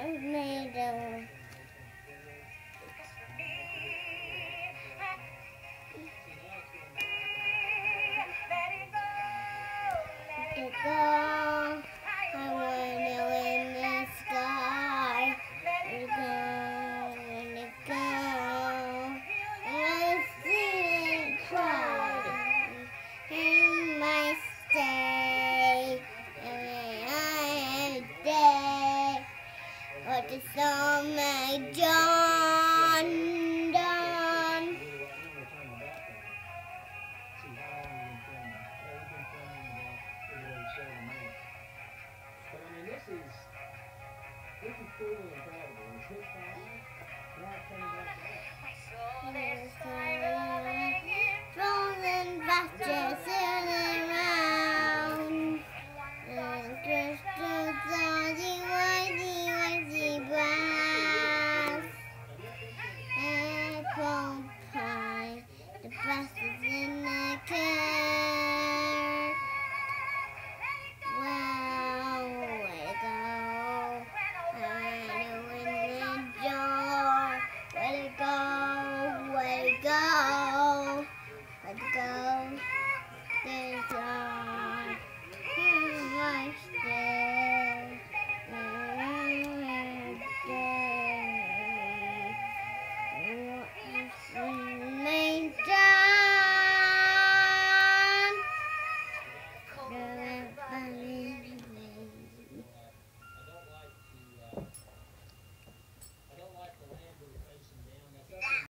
tornado. To go, The song my John? But I mean, this is this is truly incredible. It's his song,